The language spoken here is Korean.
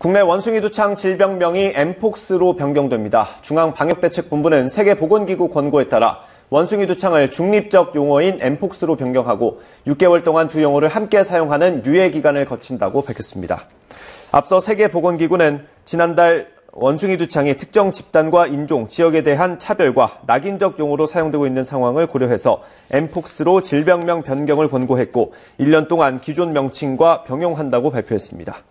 국내 원숭이 두창 질병명이 엠폭스로 변경됩니다. 중앙방역대책본부는 세계보건기구 권고에 따라 원숭이 두창을 중립적 용어인 엠폭스로 변경하고 6개월 동안 두 용어를 함께 사용하는 유예 기간을 거친다고 밝혔습니다. 앞서 세계보건기구는 지난달 원숭이 두창이 특정 집단과 인종, 지역에 대한 차별과 낙인적 용어로 사용되고 있는 상황을 고려해서 엠폭스로 질병명 변경을 권고했고 1년 동안 기존 명칭과 병용한다고 발표했습니다.